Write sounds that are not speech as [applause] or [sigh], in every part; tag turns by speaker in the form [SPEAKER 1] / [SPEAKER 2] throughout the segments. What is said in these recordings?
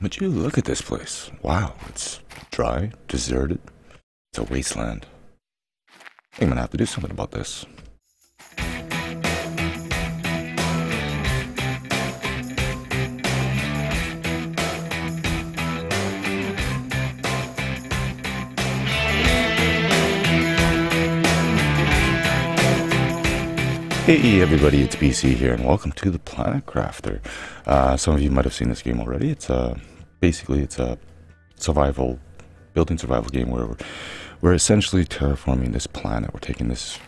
[SPEAKER 1] But you look at this place. Wow, it's dry, deserted. It's a wasteland. I'm gonna have to do something about this. Hey everybody, it's BC here, and welcome to the Planet Crafter. Uh, some of you might have seen this game already. It's a basically it's a survival, building survival game where we're, we're essentially terraforming this planet. We're taking this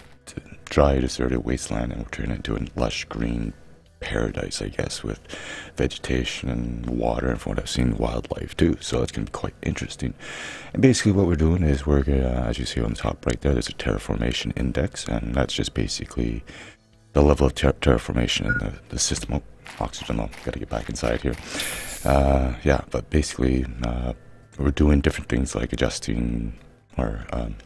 [SPEAKER 1] dry, deserted wasteland and we're turning it into a lush green paradise, I guess, with vegetation and water, and from what I've seen, wildlife too. So it's going to be quite interesting. And basically, what we're doing is we're, uh, as you see on the top right there, there's a terraformation index, and that's just basically the level of ter terraformation in the, the system. Oh, oxygen though, gotta get back inside here. Uh, yeah, but basically, uh, we're doing different things like adjusting or um,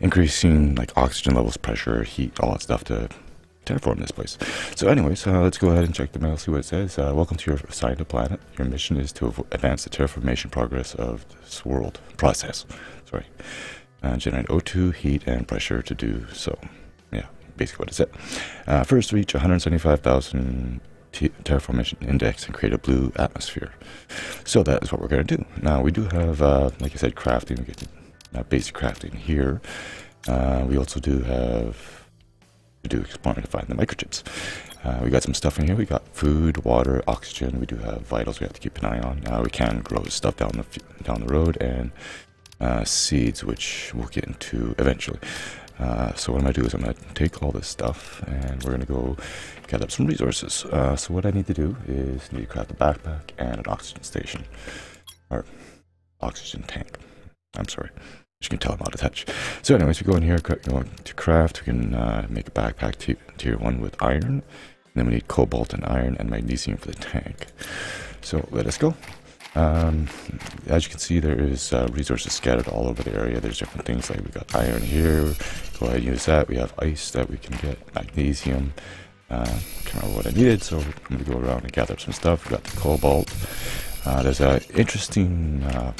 [SPEAKER 1] increasing like oxygen levels, pressure, heat, all that stuff to terraform this place. So anyways, uh, let's go ahead and check the mail, see what it says. Uh, welcome to your assigned planet. Your mission is to advance the terraformation progress of this world process. Sorry. Uh, generate O2, heat, and pressure to do so basically what it said. Uh, first, reach 175,000 terraformation index and create a blue atmosphere. So that is what we're going to do. Now, we do have, uh, like I said, crafting. We get uh, basic crafting here. Uh, we also do have to do exploring to find the microchips. Uh, we got some stuff in here. We got food, water, oxygen. We do have vitals we have to keep an eye on. We can grow stuff down the down the road and uh, seeds, which we'll get into eventually. Uh, so what I'm going to do is I'm going to take all this stuff and we're going to go get up some resources. Uh, so what I need to do is need to craft a backpack and an oxygen station. Or oxygen tank. I'm sorry. You can tell, I'm out of touch. So anyways, we go in here, go to craft. We can uh, make a backpack tier 1 with iron. And then we need cobalt and iron and magnesium for the tank. So let us go. Um, as you can see, there is uh, resources scattered all over the area. There's different things like we got iron here. Go ahead and use that. We have ice that we can get, magnesium. Uh, can't remember what I needed, so I'm to go around and gather up some stuff. We got the cobalt. Uh, there's an interesting uh,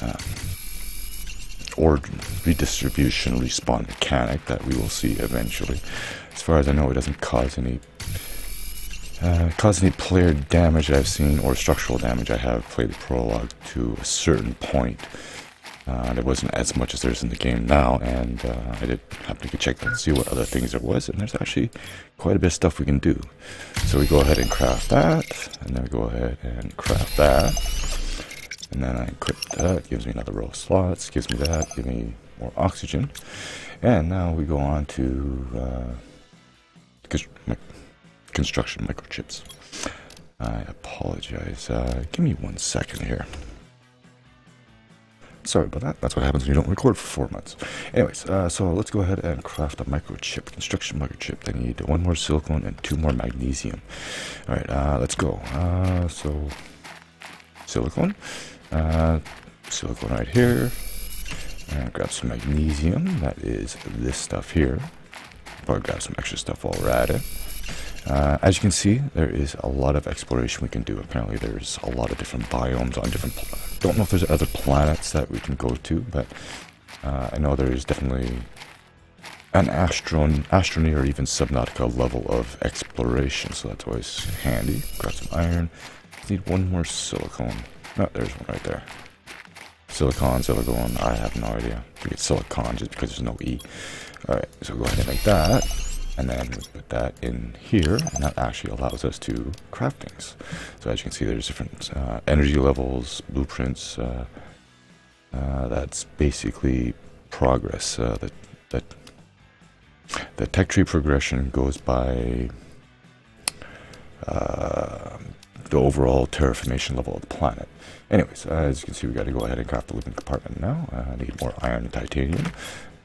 [SPEAKER 1] uh, redistribution respawn mechanic that we will see eventually. As far as I know, it doesn't cause any uh, cause any player damage that I've seen or structural damage. I have played the prologue to a certain point. Uh, there wasn't as much as there's in the game now, and uh, I did happen to check and see what other things there was, and there's actually quite a bit of stuff we can do. So we go ahead and craft that, and then we go ahead and craft that, and then I equip that, gives me another row of slots, gives me that, give me more oxygen, and now we go on to uh, construction microchips. I apologize. Uh, give me one second here. Sorry about that. That's what happens when you don't record for four months. Anyways, uh, so let's go ahead and craft a microchip, construction microchip. I need one more silicone and two more magnesium. All right, uh, let's go. Uh, so silicone, uh, silicone right here. Grab some magnesium. That is this stuff here. Probably grab some extra stuff while we're at it. Uh, as you can see, there is a lot of exploration we can do. Apparently, there's a lot of different biomes on different. Don't know if there's other planets that we can go to, but uh, I know there is definitely an Astron, Astroneer or even Subnautica level of exploration, so that's always handy. Grab some iron. Need one more silicone. No, there's one right there. Silicon, silicone, I have no idea. We get silicon just because there's no E. Alright, so go ahead and make that and then we put that in here and that actually allows us to craft things. So as you can see there's different uh, energy levels blueprints uh, uh, that's basically progress uh, that that the tech tree progression goes by uh, the overall terraformation level of the planet. Anyways as you can see we got to go ahead and craft the living compartment now. I need more iron and titanium.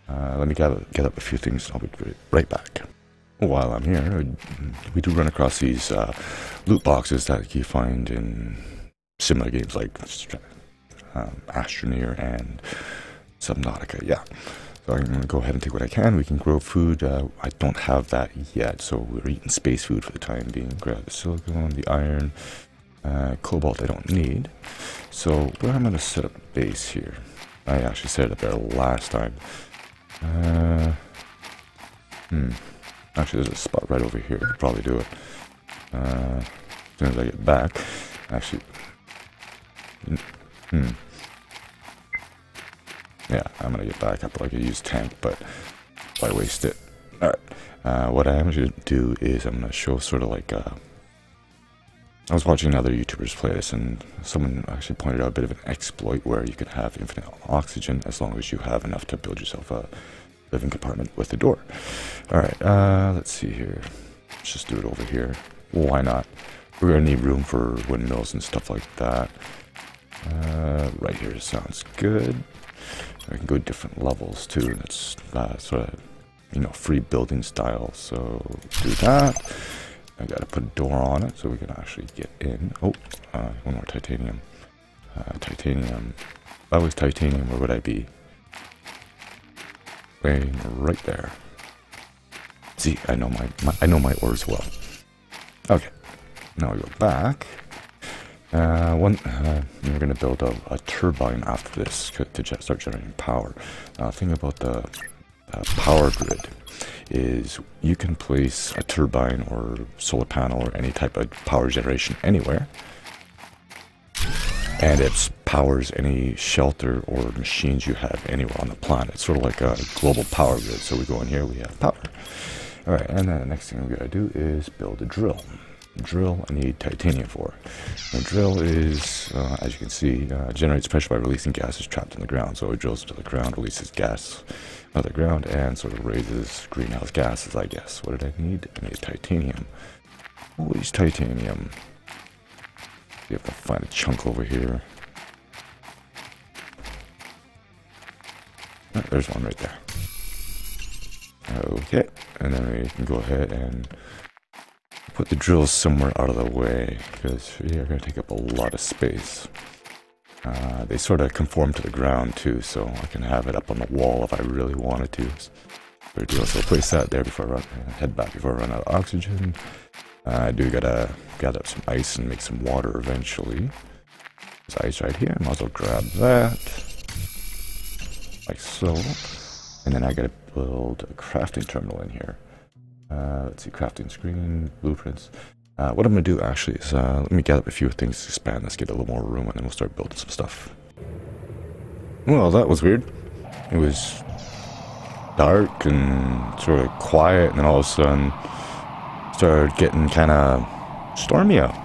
[SPEAKER 1] Uh, let me get, get up a few things I'll be right back while I'm here, we do run across these uh, loot boxes that you find in similar games like um, Astroneer and Subnautica. Yeah. So I'm going to go ahead and take what I can. We can grow food. Uh, I don't have that yet, so we're eating space food for the time being. Grab the silicone, the iron, Uh, cobalt I don't need. So where I'm going to set up base here. I actually set it up there last time. Uh, hmm. Actually, there's a spot right over here. I could probably do it. Uh, as soon as I get back. Actually. Hmm. Yeah, I'm gonna get back up like a used tank, but why waste it? Alright. Uh, what I am going to do is I'm gonna show sort of like uh, I was watching other YouTubers play this, and someone actually pointed out a bit of an exploit where you can have infinite oxygen as long as you have enough to build yourself a living compartment with a door. Alright, uh, let's see here. Let's just do it over here. Why not? We're to need room for windmills and stuff like that. Uh, right here sounds good. I can go different levels too. That's uh, sort of, you know, free building style. So do that. I gotta put a door on it so we can actually get in. Oh, uh, one more titanium. Uh, titanium. If I was titanium, where would I be? Laying right there. See, I know my, my I know my ores well. Okay, now we go back. Uh, one, uh, we're going to build a, a, turbine after this to start generating power. Uh, thing about the uh, power grid is you can place a turbine or solar panel or any type of power generation anywhere and it powers any shelter or machines you have anywhere on the planet. It's sort of like a global power grid. So we go in here, we have power. All right, and then the next thing we gotta do is build a drill. Drill, I need titanium for. The drill is, uh, as you can see, uh, generates pressure by releasing gases trapped in the ground. So it drills into the ground, releases gas out of the ground, and sort of raises greenhouse gases, I guess. What did I need? I need titanium. Always titanium. You have to find a chunk over here. Oh, there's one right there. Okay, and then we can go ahead and put the drills somewhere out of the way because you're going to take up a lot of space. Uh, they sort of conform to the ground too, so I can have it up on the wall if I really wanted to. Good deal. So place that there before I run, head back before I run out of oxygen. Uh, I do gotta gather up some ice and make some water eventually. There's ice right here. I Might as well grab that. Like so. And then I gotta build a crafting terminal in here. Uh, let's see, crafting screen, blueprints. Uh, what I'm to do actually is uh, let me gather up a few things to expand Let's get a little more room, and then we'll start building some stuff. Well, that was weird. It was dark and sort of quiet, and then all of a sudden started getting kind of stormy out.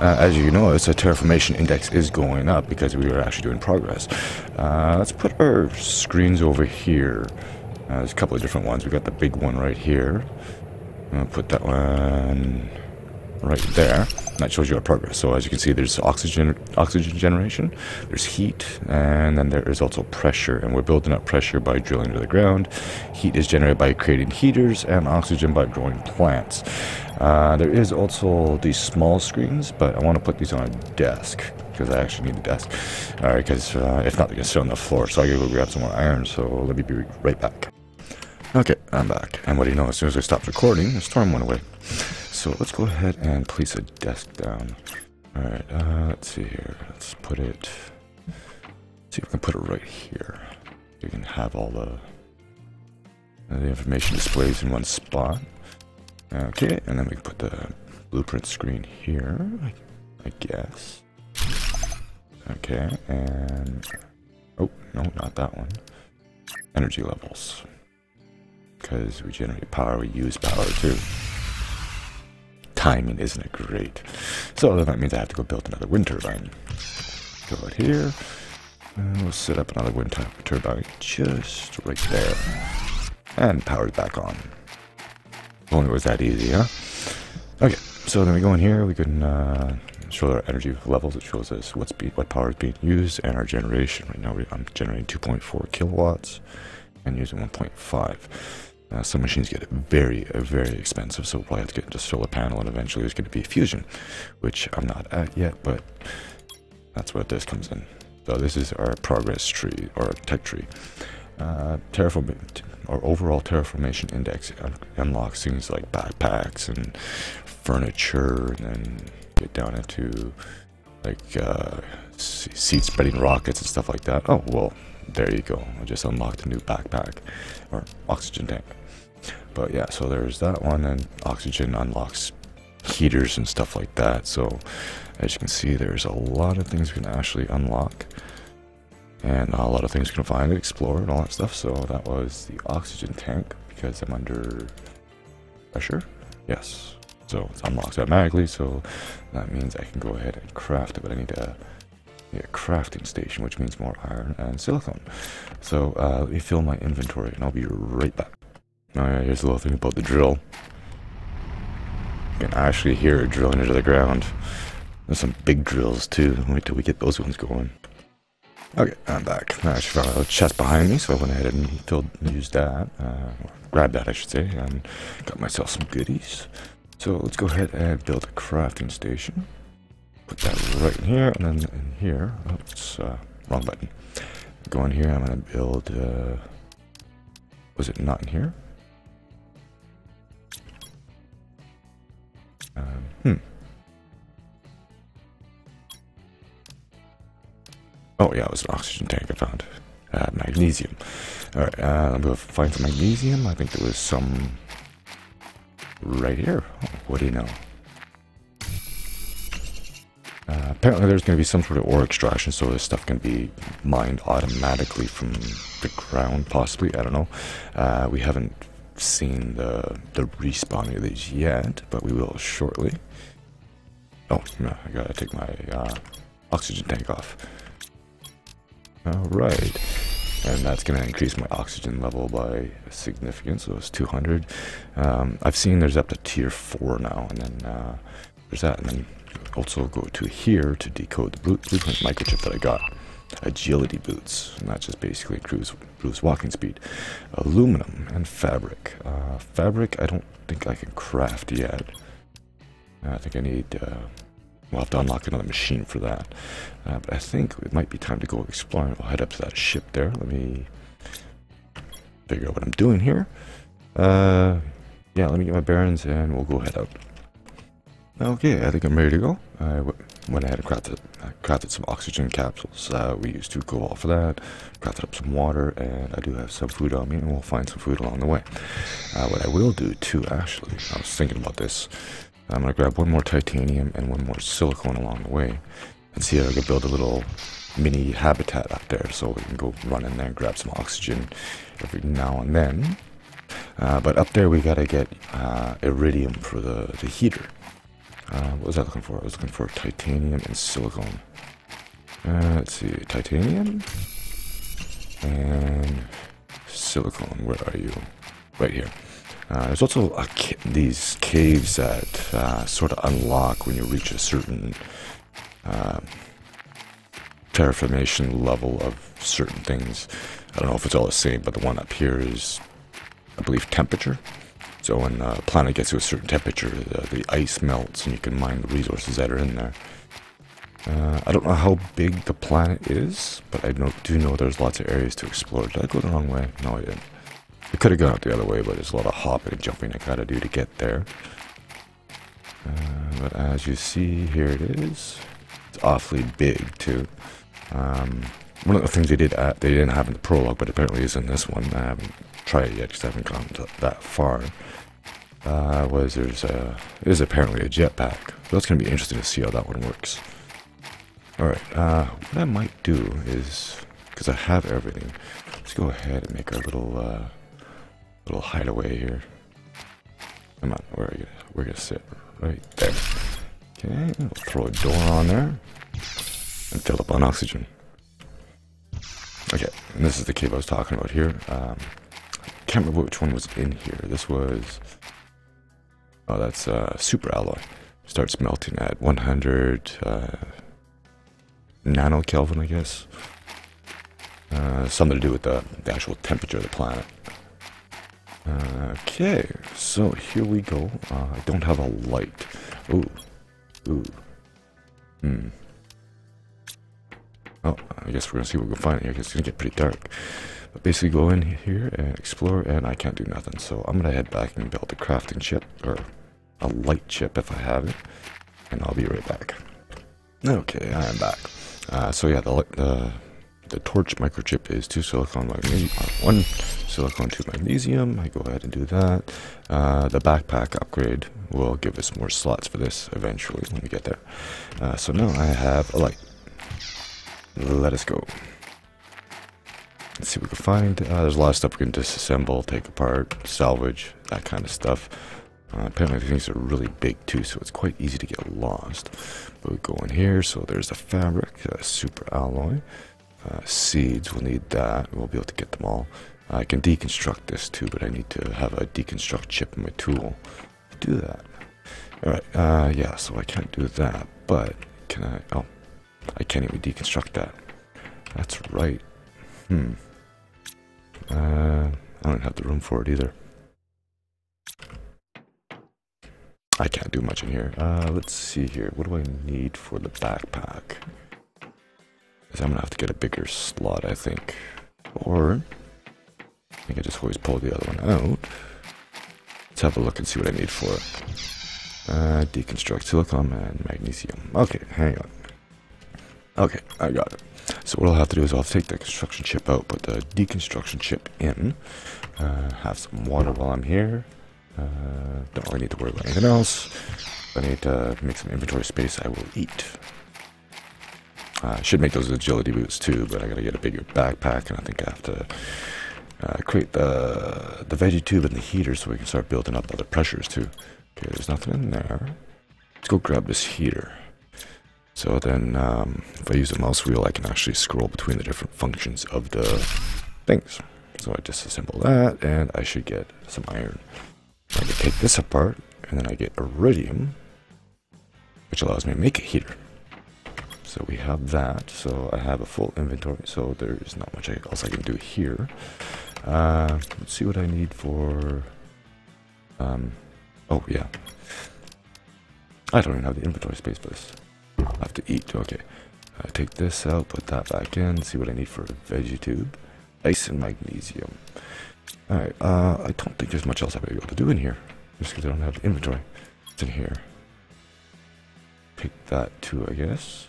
[SPEAKER 1] Uh, as you notice, the terraformation index is going up because we are actually doing progress. Uh, let's put our screens over here. Uh, there's a couple of different ones. We've got the big one right here. I'll put that one right there. That shows you our progress. So as you can see, there's oxygen oxygen generation, there's heat, and then there is also pressure. And we're building up pressure by drilling to the ground. Heat is generated by creating heaters, and oxygen by growing plants. Uh, there is also these small screens, but I want to put these on a desk because I actually need a desk. All right, because uh, if not, they're gonna sit on the floor. So I gotta go grab some more iron. So let me be right back. Okay, I'm back. And what do you know? As soon as I stopped recording, the storm went away. So let's go ahead and place a desk down. Alright, uh, let's see here. Let's put it... Let's see if we can put it right here. You can have all the, the information displays in one spot. Okay, and then we can put the blueprint screen here, I, I guess. Okay, and... Oh, no, not that one. Energy levels because we generate power, we use power too. Timing, isn't it great? So that means I have to go build another wind turbine. Go out here, and we'll set up another wind turbine just right there. And power it back on. Only it was that easy, huh? Okay, so then we go in here, we can uh, show our energy levels. It shows us what power is being used and our generation. Right now we, I'm generating 2.4 kilowatts and using 1.5. Uh, some machines get very, uh, very expensive, so we'll probably have to get into solar panel, and eventually there's going to be fusion, which I'm not at yet, but that's where this comes in. So this is our progress tree, or tech tree. Uh, terraform or overall terraformation index unlocks things like backpacks and furniture and then get down into like uh, seed spreading rockets and stuff like that. Oh, well, there you go. I just unlocked a new backpack or oxygen tank. But yeah, so there's that one, and oxygen unlocks heaters and stuff like that. So as you can see, there's a lot of things we can actually unlock. And a lot of things we can find and explore and all that stuff. So that was the oxygen tank because I'm under pressure. Yes. So it's unlocked automatically, so that means I can go ahead and craft it, but I need a, a crafting station, which means more iron and silicone. So uh, let me fill my inventory, and I'll be right back. Oh yeah, here's a little thing about the drill. You can actually hear it drilling into the ground. There's some big drills too. Wait till we get those ones going. Okay, I'm back. I actually found a chest behind me, so I went ahead and filled, used that, uh, grabbed that I should say, and got myself some goodies. So let's go ahead and build a crafting station. Put that right here, and then in here, oops, uh, wrong button. Go in here, I'm gonna build, uh, was it not in here? Um, hmm. Oh yeah, it was an oxygen tank I found. Uh, magnesium. Alright, uh, I'm gonna find some magnesium. I think there was some right here. what do you know? Apparently there's going to be some sort of ore extraction, so this stuff can be mined automatically from the ground, possibly. I don't know. Uh, we haven't seen the, the respawning of these yet, but we will shortly. Oh, no, I gotta take my uh, oxygen tank off. Alright and that's going to increase my oxygen level by a significant, so it's 200 um, I've seen there's up to tier 4 now and then uh, there's that and then also go to here to decode the blueprint microchip that I got agility boots and that just basically improves, improves walking speed aluminum and fabric uh, fabric I don't think I can craft yet I think I need uh, We'll have to unlock another machine for that. Uh, but I think it might be time to go exploring. We'll head up to that ship there. Let me figure out what I'm doing here. Uh, yeah, let me get my bearings and we'll go head out. Okay, I think I'm ready to go. I went ahead and crafted, crafted some oxygen capsules. Uh, we used two cobalt for that. Crafted up some water, and I do have some food on me, and we'll find some food along the way. Uh, what I will do too, actually, I was thinking about this. I'm gonna grab one more titanium and one more silicone along the way and see if I can build a little mini habitat up there so we can go run in there and grab some oxygen every now and then. Uh, but up there we gotta get uh, iridium for the, the heater. Uh, what was I looking for? I was looking for titanium and silicone. Uh, let's see, titanium and silicone. Where are you? Right here. Uh, there's also ca these caves that uh, sort of unlock when you reach a certain uh, terraformation level of certain things. I don't know if it's all the same, but the one up here is, I believe, temperature. So when the planet gets to a certain temperature, the, the ice melts and you can mine the resources that are in there. Uh, I don't know how big the planet is, but I know, do know there's lots of areas to explore. Did I go the wrong way? No, I didn't. I could have gone out the other way, but there's a lot of hopping and jumping I gotta do to get there. Uh, but as you see, here it is. It's awfully big, too. Um, one of the things they did add, they didn't have in the prologue, but apparently is in this one. I haven't tried it yet because I haven't gone that far. Uh, was there's a is apparently a jetpack. That's gonna be interesting to see how that one works. All right. Uh, what I might do is because I have everything. Let's go ahead and make our little. Uh, little hideaway here. Come on, where are you? We're gonna sit right there. Okay, we'll throw a door on there and fill up on oxygen. Okay, and this is the cave I was talking about here. Um, can't remember which one was in here. This was oh, that's uh, super alloy. Starts melting at 100 uh, nano Kelvin, I guess. Uh, something to do with the, the actual temperature of the planet. Okay, so here we go. Uh, I don't have a light. Ooh. Ooh. Hmm. Oh, I guess we're gonna see what we can find here because it's gonna get pretty dark. But basically go in here and explore and I can't do nothing. So I'm gonna head back and build a crafting chip or a light chip if I have it. and I'll be right back. Okay, I am back. Uh, so yeah, the, the the torch microchip is two silicon magnesium, uh, one silicon two magnesium. I go ahead and do that. Uh, the backpack upgrade will give us more slots for this eventually when we get there. Uh, so now I have a light. Let us go. Let's see what we can find. Uh, there's a lot of stuff we can disassemble, take apart, salvage, that kind of stuff. Uh, apparently things are really big too, so it's quite easy to get lost. But we go in here, so there's the fabric, uh, super alloy. Uh, seeds, we'll need that. We'll be able to get them all. I can deconstruct this too, but I need to have a deconstruct chip in my tool to do that. Alright, uh, yeah, so I can't do that, but can I? Oh, I can't even deconstruct that. That's right. Hmm. Uh, I don't have the room for it either. I can't do much in here. Uh, let's see here. What do I need for the backpack? Because I'm going to have to get a bigger slot, I think. Or, I think I just always pull the other one out. Let's have a look and see what I need for it. Uh, deconstruct silicon and magnesium. Okay, hang on. Okay, I got it. So what I'll have to do is I'll take the construction chip out, put the deconstruction chip in, uh, have some water while I'm here. Uh, don't really need to worry about anything else. If I need to make some inventory space, I will eat. Uh, I should make those agility boots too, but I gotta get a bigger backpack, and I think I have to uh, create the the veggie tube and the heater so we can start building up other pressures too. Okay, there's nothing in there. Let's go grab this heater. So then, um, if I use a mouse wheel, I can actually scroll between the different functions of the things. So I disassemble that, and I should get some iron. I can take this apart, and then I get iridium, which allows me to make a heater. So we have that. So I have a full inventory. So there's not much else I can do here. Uh, let's see what I need for. Um, oh yeah. I don't even have the inventory space for this. I have to eat. Okay. Uh, take this out, put that back in. See what I need for a veggie tube. Ice and magnesium. Alright, uh, I don't think there's much else I'm going to be able to do in here. Just because I don't have the inventory. It's in here. Pick that too, I guess.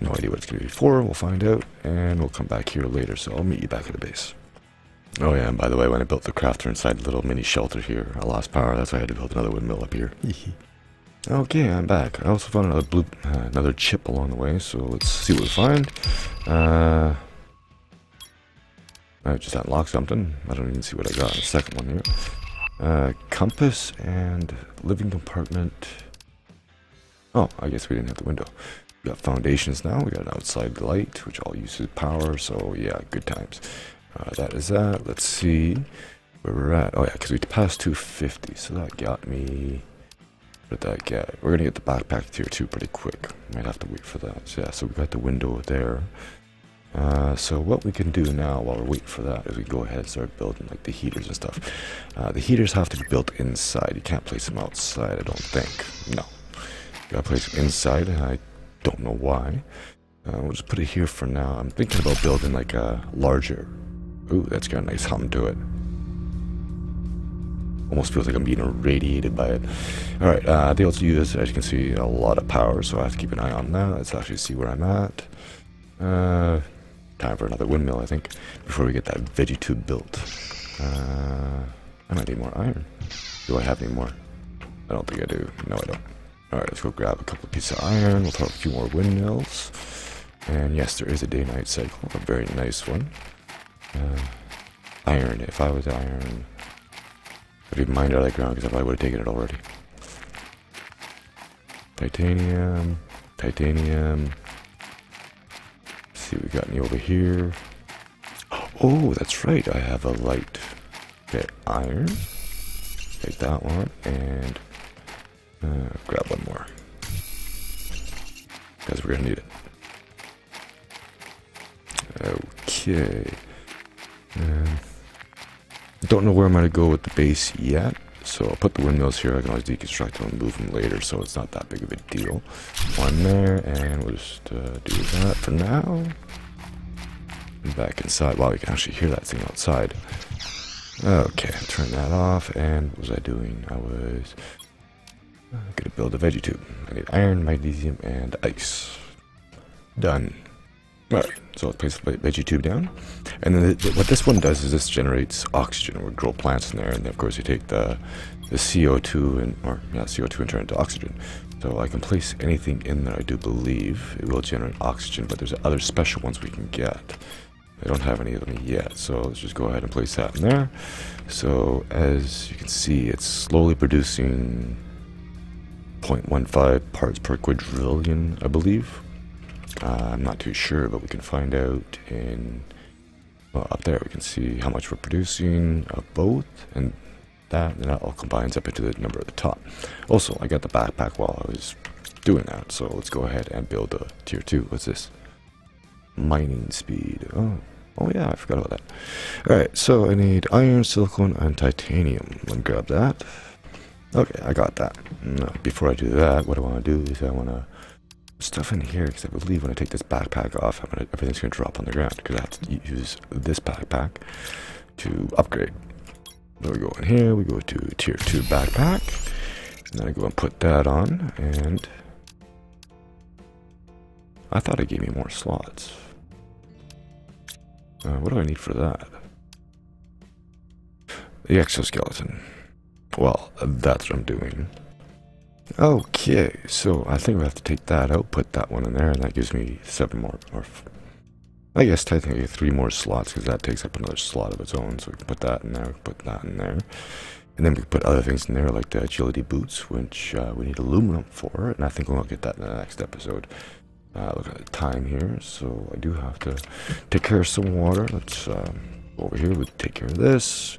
[SPEAKER 1] No idea what it's going to be for. We'll find out, and we'll come back here later. So I'll meet you back at the base. Oh yeah, and by the way, when I built the crafter inside the little mini shelter here, I lost power. That's why I had to build another windmill up here. [laughs] okay, I'm back. I also found another blue, uh, another chip along the way. So let's see what we find. Uh, I just unlocked something. I don't even see what I got in the second one here. Uh, compass and living compartment. Oh, I guess we didn't have the window. We got foundations now. We got an outside light, which all uses power. So yeah, good times. Uh, that is that. Let's see where we're at. Oh yeah, because we passed 250, so that got me. Did that get? We're gonna get the backpack tier two pretty quick. Might have to wait for that. So yeah, so we got the window there. Uh, so what we can do now while we're waiting for that is we go ahead and start building like the heaters and stuff. Uh, the heaters have to be built inside. You can't place them outside, I don't think. No. You gotta place them inside. And I don't know why. Uh, we'll just put it here for now. I'm thinking about building like a larger... Ooh, that's got a nice hum to it. Almost feels like I'm being irradiated by it. Alright, uh, they also use, as you can see, a lot of power, so I have to keep an eye on that. Let's actually see where I'm at. Uh, time for another windmill, I think, before we get that veggie tube built. Uh, I might need more iron. Do I have any more? I don't think I do. No, I don't. Alright, let's go grab a couple of pieces of iron. We'll throw a few more windmills. And yes, there is a day-night cycle. A very nice one. Uh, iron. If I was iron... I'd be mined out of the ground because I probably would have taken it already. Titanium. Titanium. Let's see we got any over here. Oh, that's right. I have a light. Okay, iron. Take that one. And uh, grab one more. Because we're to need it. Okay. Um, don't know where I'm going to go with the base yet. So I'll put the windmills here. I can always deconstruct them and move them later, so it's not that big of a deal. One there, and we'll just uh, do that for now. And back inside. Wow, you can actually hear that thing outside. Okay, turn that off. And what was I doing? I was gonna build a veggie tube. I need iron, magnesium, and ice. Done. Alright, so let's place the veggie tube down. And then the, the, what this one does is this generates oxygen. We grow plants in there, and of course you take the the CO2 and or yeah CO2 and turn it into oxygen. So I can place anything in there. I do believe it will generate oxygen, but there's other special ones we can get. I don't have any of them yet, so let's just go ahead and place that in there. So as you can see, it's slowly producing 0.15 parts per quadrillion, I believe. Uh, I'm not too sure, but we can find out in well, up there. We can see how much we're producing of both, and that, and that all combines up into the number at the top. Also, I got the backpack while I was doing that, so let's go ahead and build a tier 2. What's this? mining speed. Oh, oh yeah, I forgot about that. Alright, so I need iron, silicon, and titanium. Let me grab that. Okay, I got that. Now, before I do that, what I want to do is I want to stuff in here because I believe when I take this backpack off, gonna, everything's going to drop on the ground because I have to use this backpack to upgrade. There we go in here, we go to tier 2 backpack, and then I go and put that on, and I thought it gave me more slots. Uh, what do I need for that? The exoskeleton. Well, that's what I'm doing. Okay, so I think we have to take that out, put that one in there, and that gives me seven more, or I guess technically three more slots, because that takes up another slot of its own, so we can put that in there, put that in there. And then we can put other things in there, like the agility boots, which uh, we need aluminum for, and I think we'll get that in the next episode. Uh, look at the time here, so I do have to take care of some water. Let's um, over here. We take care of this.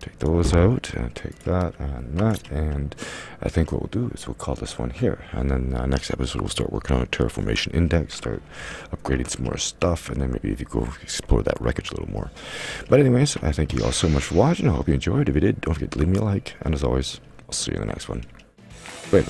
[SPEAKER 1] Take those out and take that and that. And I think what we'll do is we'll call this one here. And then uh, next episode we'll start working on a terraformation index, start upgrading some more stuff, and then maybe if you go explore that wreckage a little more. But anyways, I thank you all so much for watching. I hope you enjoyed. If you did, don't forget to leave me a like. And as always, I'll see you in the next one. Bye.